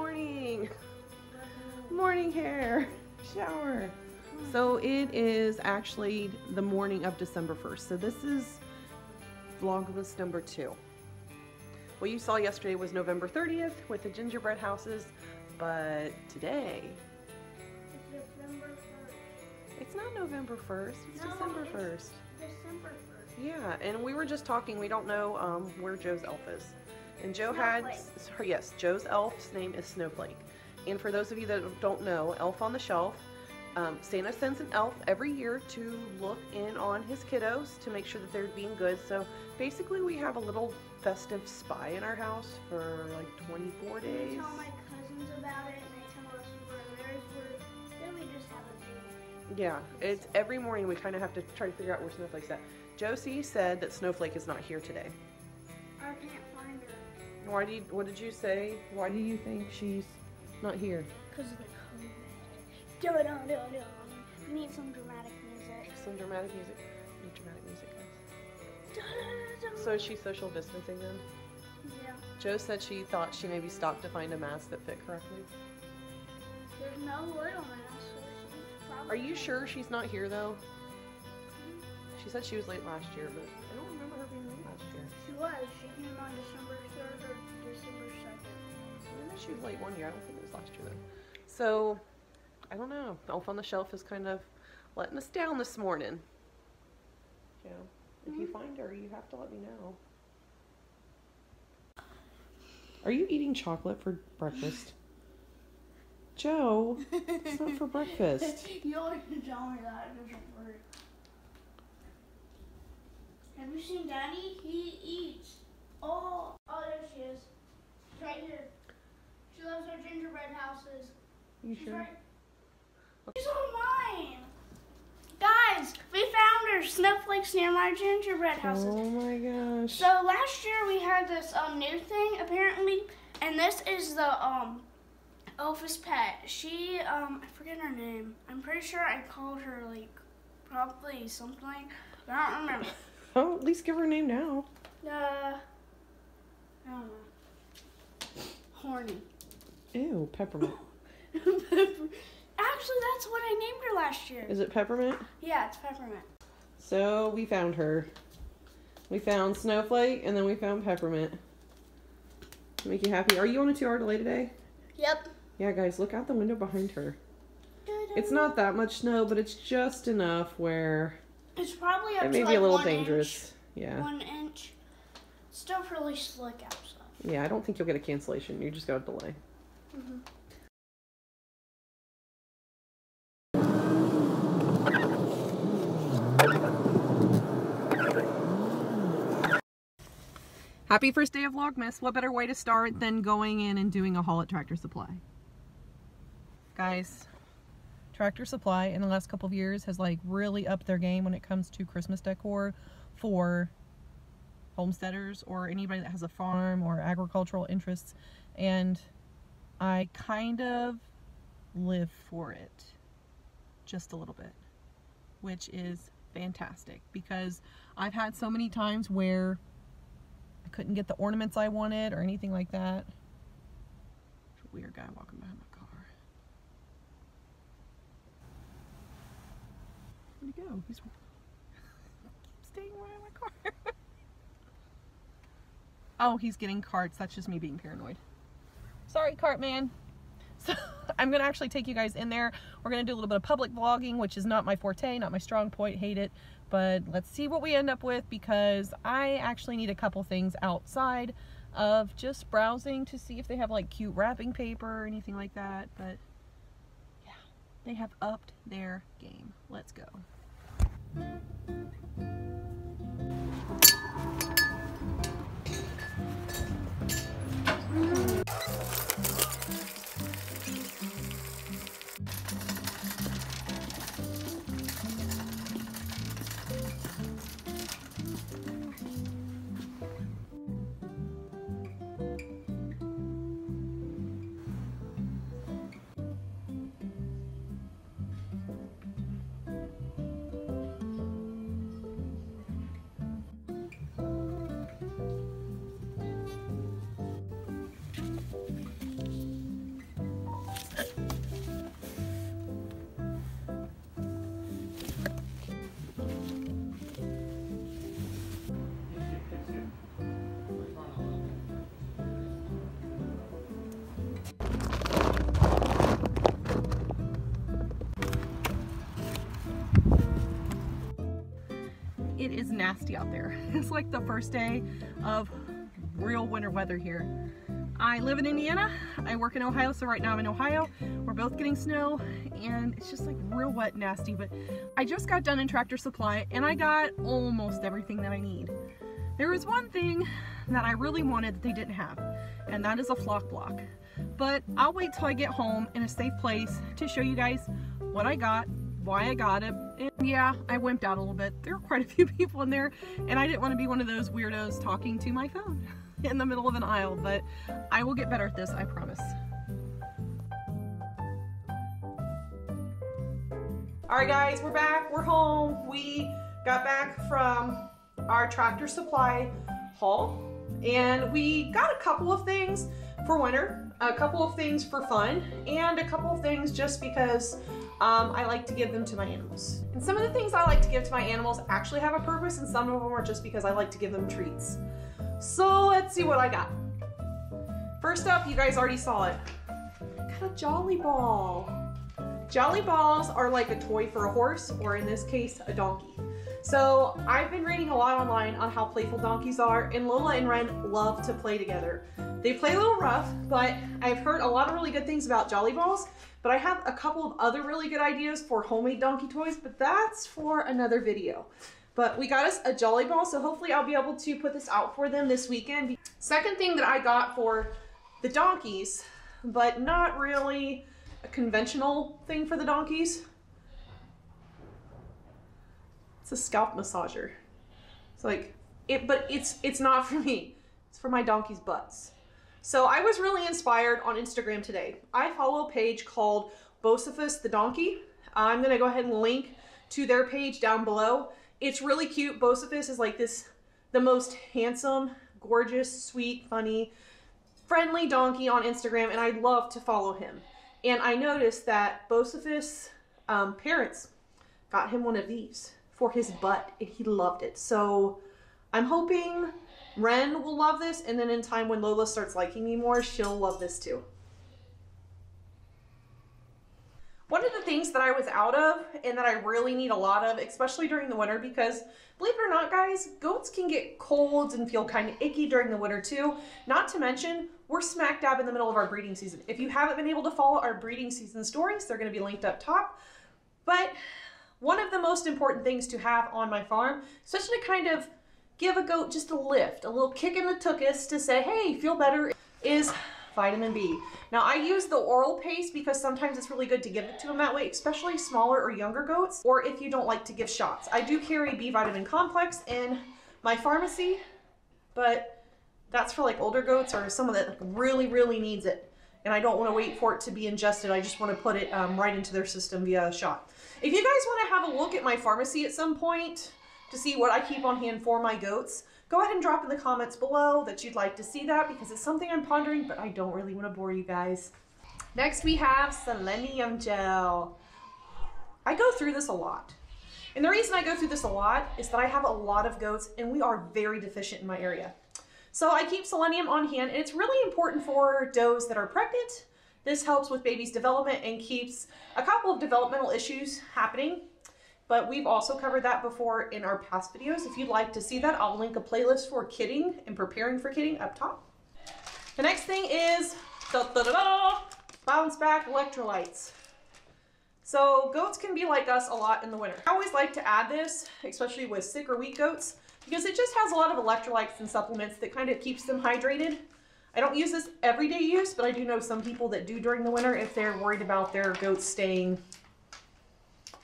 morning. Morning hair. Shower. So it is actually the morning of December 1st. So this is Vlogmas number two. What you saw yesterday was November 30th with the gingerbread houses, but today, It's December 1st. it's not November 1st, it's No, December it's 1st. December 1st. Yeah, and we were just talking, we don't know um, where Joe's elf is. And Joe had, Snowflake. yes, Joe's elf's name is Snowflake. And for those of you that don't know, Elf on the Shelf, um, Santa sends an elf every year to look in on his kiddos to make sure that they're being good. So basically, we have a little festive spy in our house for like 24 We days. tell my cousins about it and they tell us where theirs were. Then we just have a. Yeah, it's every morning we kind of have to try to figure out where Snowflake's at. Josie said that Snowflake is not here today. Can't Why did wwhat did you say? Why do you think she's not here? Because of the COVID. Dun, dun, dun, dun. We need some dramatic music. Some dramatic music. Need dramatic music, guys. Dun, dun, dun, So is she social distancing then? Yeah. Joe said she thought she maybe stopped to find a mask that fit correctly. There's no on it, so she's probably. Are you sure she's not here though? Mm-hmm. She said she was late last year, but I don't remember her being late last year. She was. She came on December she was late one year. I don't think it was last year though. So, I don't know. Elf on the Shelf is kind of letting us down this morning. Yeah. If you find her, you have to let me know. Are you eating chocolate for breakfast? Joe, it's not for breakfast. you always tell me that it doesn't work. Have you seen Daddy? He eats. Oh, oh, there she is. She's right here. She loves our gingerbread houses. You She's sure? right. She's on mine. Guys, we found her snowflakes near my gingerbread houses. Oh my gosh. So last year we had this um new thing apparently, and this is the um Elvis pet. She um I forget her name. I'm pretty sure I called her like probably something, but I don't remember. Oh, at least give her a name now. Uh, I don't know. Horny. Ew, peppermint. Actually, that's what I named her last year. Is it peppermint? Yeah, it's peppermint. So we found her. We found Snowflake and then we found Peppermint. Make you happy. Are you on a two hour delay today? Yep. Yeah, guys, look out the window behind her. It's not that much snow, but it's just enough where It's probably up it to may like be a little dangerous. Inch. Yeah. One inch. Still really slick outside. Yeah, I don't think you'll get a cancellation. You just got a delay. Happy first day of Vlogmas. What better way to start than going in and doing a haul at Tractor Supply? Guys, Tractor Supply in the last couple of years has like really upped their game when it comes to Christmas decor for homesteaders or anybody that has a farm or agricultural interests. And I kind of live for it just a little bit, which is fantastic because I've had so many times where I couldn't get the ornaments I wanted or anything like that. There's a weird guy walking behind my car. Where'd he go? He's staying behind my car. oh, he's getting carts. That's just me being paranoid. Sorry, cart man. So I'm gonna actually take you guys in there. We're gonna do a little bit of public vlogging, which is not my forte, not my strong point, hate it. But let's see what we end up with because I actually need a couple things outside of just browsing to see if they have like cute wrapping paper or anything like that. But yeah, they have upped their game. Let's go. Nasty out there. It's like the first day of real winter weather here. I live in Indiana, I work in Ohio, so right now I'm in Ohio. We're both getting snow and it's just like real wet nasty, but I just got done in Tractor Supply and I got almost everything that I need. There was one thing that I really wanted that they didn't have, and that is a flock block. But I'll wait till I get home in a safe place to show you guys what I got, why I got it. And yeah, I wimped out a little bit. There were quite a few people in there, and I didn't want to be one of those weirdos talking to my phone in the middle of an aisle, but I will get better at this, I promise. All right, guys, we're back. We're home. We got back from our tractor supply haul, and we got a couple of things for winter, a couple of things for fun, and a couple of things just because um, I like to give them to my animals. And some of the things I like to give to my animals actually have a purpose, and some of them are just because I like to give them treats. So let's see what I got. First up, you guys already saw it. Got a Jolly Ball. Jolly Balls are like a toy for a horse, or in this case, a donkey. So I've been reading a lot online on how playful donkeys are, and Lola and Ren love to play together. They play a little rough, but I've heard a lot of really good things about Jolly Balls, but I have a couple of other really good ideas for homemade donkey toys, but that's for another video. But we got us a Jolly Ball, so hopefully I'll be able to put this out for them this weekend. Second thing that I got for the donkeys, but not really a conventional thing for the donkeys. It's a scalp massager. It's like it, but it's it's not for me. It's for my donkey's butts. So I was really inspired on Instagram today. I follow a page called Bocephus the Donkey. I'm gonna go ahead and link to their page down below. It's really cute. Bocephus is like this, the most handsome, gorgeous, sweet, funny, friendly donkey on Instagram, and I love to follow him. And I noticed that Bocephus um, parents got him one of these for his butt, and he loved it. So I'm hoping Ren will love this, and then in time when Lola starts liking me more, she'll love this too. One of the things that I was out of and that I really need a lot of, especially during the winter, because believe it or not, guys, goats can get colds and feel kind of icky during the winter too. Not to mention, we're smack dab in the middle of our breeding season. If you haven't been able to follow our breeding season stories, they're going to be linked up top. But one of the most important things to have on my farm, especially to kind of give a goat just a lift, a little kick in the tuchus to say, hey, feel better, is vitamin B. Now I use the oral paste because sometimes it's really good to give it to them that way, especially smaller or younger goats, or if you don't like to give shots. I do carry B vitamin complex in my pharmacy, but that's for like older goats or someone that really, really needs it. And I don't want to wait for it to be ingested. I just want to put it um, right into their system via a shot. If you guys want to have a look at my pharmacy at some point to see what I keep on hand for my goats, go ahead and drop in the comments below that you'd like to see that because it's something I'm pondering, but I don't really want to bore you guys. Next we have selenium gel. I go through this a lot. And the reason I go through this a lot is that I have a lot of goats and we are very deficient in my area. So I keep selenium on hand and it's really important for does that are pregnant. This helps with baby's development and keeps a couple of developmental issues happening but we've also covered that before in our past videos. If you'd like to see that, I'll link a playlist for kidding and preparing for kidding up top. The next thing is da, da, da, bounce back electrolytes. So goats can be like us a lot in the winter. I always like to add this, especially with sick or weak goats, because it just has a lot of electrolytes and supplements that kind of keeps them hydrated. I don't use this everyday use, but I do know some people that do during the winter if they're worried about their goats staying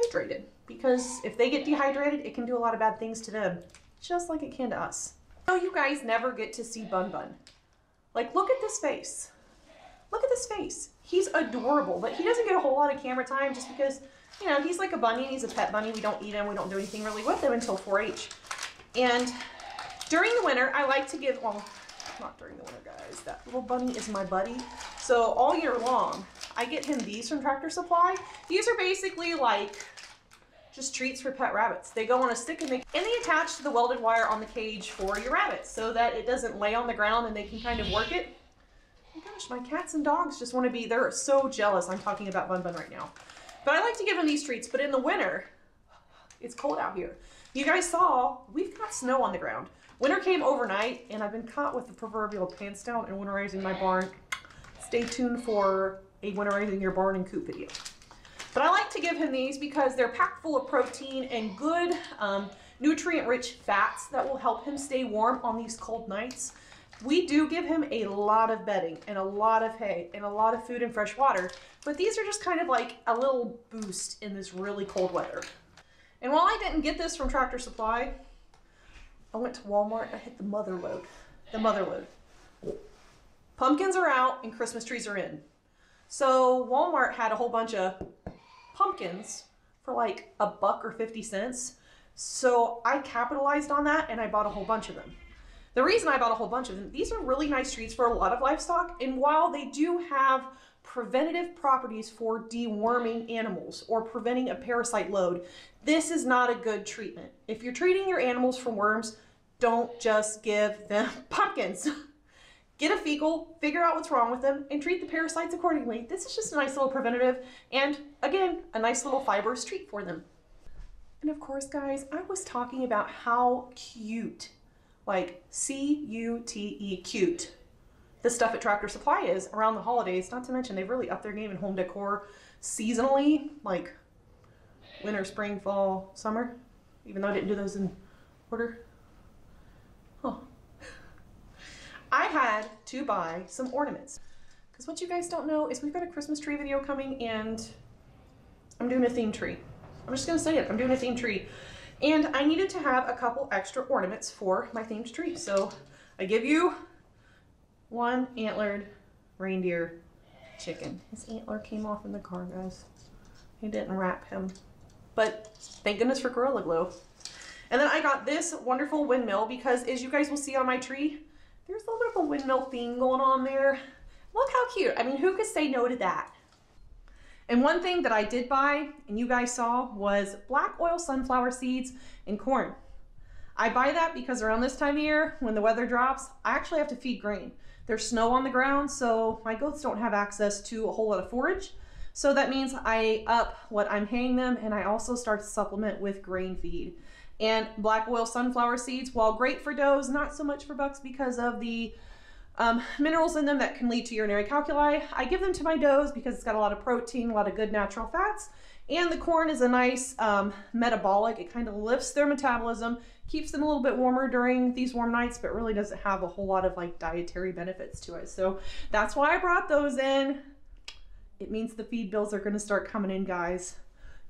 hydrated because if they get dehydrated, it can do a lot of bad things to them, just like it can to us. So you guys never get to see Bun Bun. Like, look at this face. Look at this face. He's adorable, but he doesn't get a whole lot of camera time just because, you know, he's like a bunny and he's a pet bunny. We don't eat him. We don't do anything really with him until 4-H. And during the winter, I like to give, well, not during the winter, guys. That little bunny is my buddy. So all year long, I get him these from Tractor Supply. These are basically like just treats for pet rabbits. They go on a stick and they, and they attach to the welded wire on the cage for your rabbits so that it doesn't lay on the ground and they can kind of work it. Oh gosh, my cats and dogs just want to be, they're so jealous. I'm talking about Bun Bun right now. But I like to give them these treats, but in the winter, It's cold out here. You guys saw, we've got snow on the ground. Winter came overnight, and I've been caught with the proverbial pants down and winterizing my barn. Stay tuned for a winterizing your barn and coop video. But I like to give him these because they're packed full of protein and good um, nutrient-rich fats that will help him stay warm on these cold nights. We do give him a lot of bedding and a lot of hay and a lot of food and fresh water, but these are just kind of like a little boost in this really cold weather. And while I didn't get this from Tractor Supply, I went to Walmart and I hit the mother load. The mother load. Pumpkins are out and Christmas trees are in. So Walmart had a whole bunch of pumpkins for like a buck or 50 cents. So I capitalized on that and I bought a whole bunch of them. The reason I bought a whole bunch of them, these are really nice treats for a lot of livestock. And while they do have preventative properties for deworming animals or preventing a parasite load, this is not a good treatment. If you're treating your animals for worms, don't just give them pumpkins. Get a fecal, figure out what's wrong with them, and treat the parasites accordingly. This is just a nice little preventative and, again, a nice little fibrous treat for them. And of course, guys, I was talking about how cute, like C-U-T-E, cute, the stuff at Tractor Supply is around the holidays. Not to mention, they've really upped their game in home decor seasonally, like winter, spring, fall, summer, even though I didn't do those in order. Oh. I had to buy some ornaments. Because what you guys don't know is we've got a Christmas tree video coming and I'm doing a theme tree. I'm just gonna say it, I'm doing a theme tree. And I needed to have a couple extra ornaments for my themed tree. So I give you one antlered reindeer chicken. His antler came off in the car, guys. He didn't wrap him. But thank goodness for Gorilla Glue. And then I got this wonderful windmill because as you guys will see on my tree, there's a little bit of a windmill theme going on there. Look how cute. I mean, who could say no to that? And one thing that I did buy, and you guys saw, was black oil sunflower seeds and corn. I buy that because around this time of year, when the weather drops, I actually have to feed grain. There's snow on the ground, so my goats don't have access to a whole lot of forage. So that means I up what I'm paying them and I also start to supplement with grain feed. And black oil sunflower seeds, while great for does, not so much for bucks because of the um, minerals in them that can lead to urinary calculi. I give them to my does because it's got a lot of protein, a lot of good natural fats, and the corn is a nice um, metabolic. It kind of lifts their metabolism, keeps them a little bit warmer during these warm nights, but really doesn't have a whole lot of like dietary benefits to it. So that's why I brought those in. It means the feed bills are gonna start coming in, guys,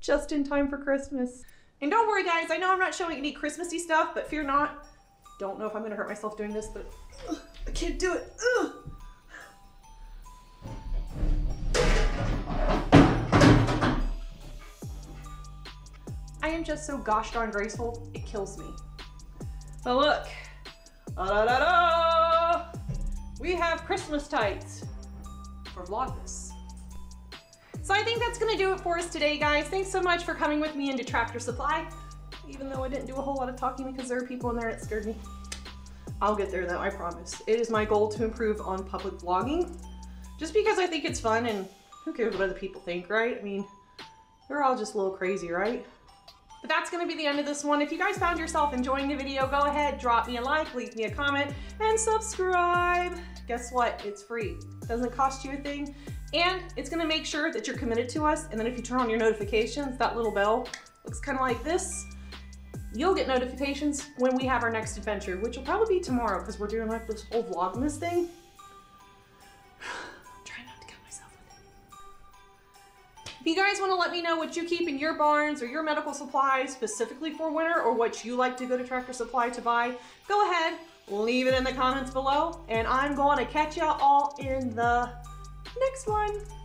just in time for Christmas. And don't worry, guys, I know I'm not showing any Christmassy stuff, but fear not. Don't know if I'm gonna hurt myself doing this, but ugh, I can't do it. Ugh. I am just so gosh darn graceful, it kills me. But look, da da da! We have Christmas tights for Vlogmas. So I think that's gonna do it for us today, guys. Thanks so much for coming with me into Tractor Supply, even though I didn't do a whole lot of talking because there are people in there that scared me. I'll get there though, I promise. It is my goal to improve on public vlogging, just because I think it's fun and who cares what other people think, right? I mean, they're all just a little crazy, right? But that's gonna be the end of this one. If you guys found yourself enjoying the video, go ahead, drop me a like, leave me a comment, and subscribe. Guess what? It's free. Doesn't cost you a thing. And it's gonna make sure that you're committed to us. And then if you turn on your notifications, that little bell looks kind of like this. You'll get notifications when we have our next adventure, which will probably be tomorrow because we're doing like this whole Vlogmas thing. If you guys want to let me know what you keep in your barns or your medical supplies specifically for winter or what you like to go to Tractor Supply to buy, go ahead, leave it in the comments below and I'm going to catch y'all all in the next one.